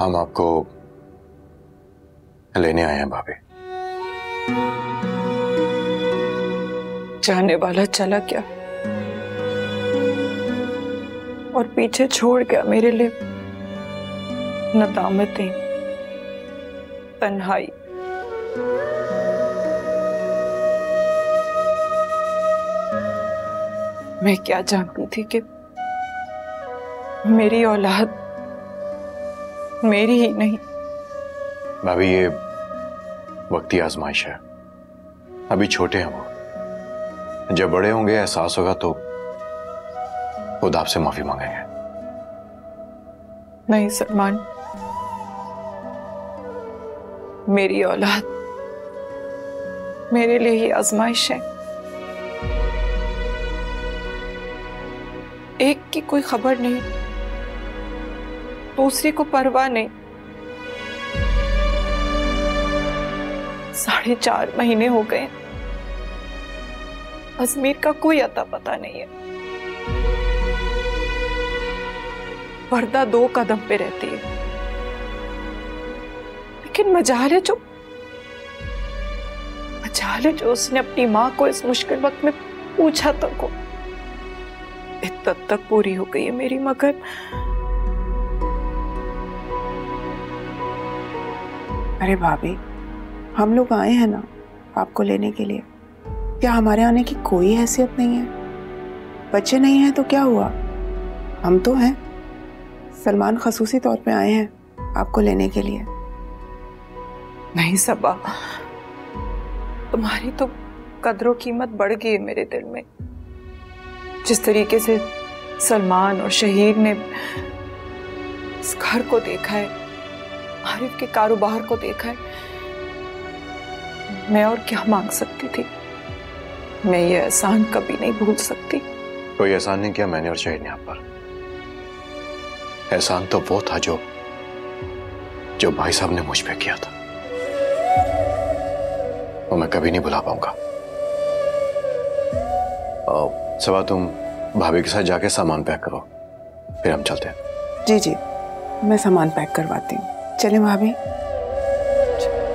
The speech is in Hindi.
हम आपको लेने आए हैं भाभी। जाने वाला चला क्या और पीछे छोड़ गया मेरे लिए। नदामतें तन्हाई। मैं क्या जानती थी कि मेरी औलाद मेरी ही नहीं। भाभी ये वक्ती आजमाइश है। अभी छोटे हैं वो। जब बड़े होंगे एहसास होगा तो खुद आपसे माफ़ी मांगेंगे। नहीं सलमान। मेरी औलाद मेरे लिए ही आजमाइश है। एक की कोई खबर नहीं। दूसरी को परवाह नहीं। साढ़े चार महीने हो गए। अजमेर का कोई अता पता नहीं है। पर्दा दो कदम पे रहती है। लेकिन मजाल है जो। मजाल है जो उसने अपनी माँ को इस मुश्किल वक्त में पूछा तक तो को इद्दत तक पूरी हो गई है मेरी, मगर अरे भाभी, हम लोग आए हैं ना आपको लेने के लिए। क्या हमारे आने की कोई हैसियत नहीं है? बच्चे नहीं हैं तो क्या हुआ? हम तो हैं। सलमान खसूसी तौर पे आए हैं आपको लेने के लिए। नहीं सबा, तुम्हारी तो कदरों कीमत बढ़ गई है मेरे दिल में। जिस तरीके से सलमान और शहीद ने इस घर को देखा है आरिफ के कारोबार को देखा है। मैं और क्या मांग सकती थी? मैं ये एहसान कभी नहीं भूल सकती। कोई एहसान नहीं किया मैंने और शहीद ने आप पर। एहसान तो वो था जो जो भाई साहब ने मुझ पे किया था। वो मैं कभी नहीं भुला पाऊँगा। सवा तुम भाभी के साथ जाके सामान पैक करो। फिर हम चलते हैं। जी जी। मैं सामान पैक करवाती हूँ। चलें भाभी।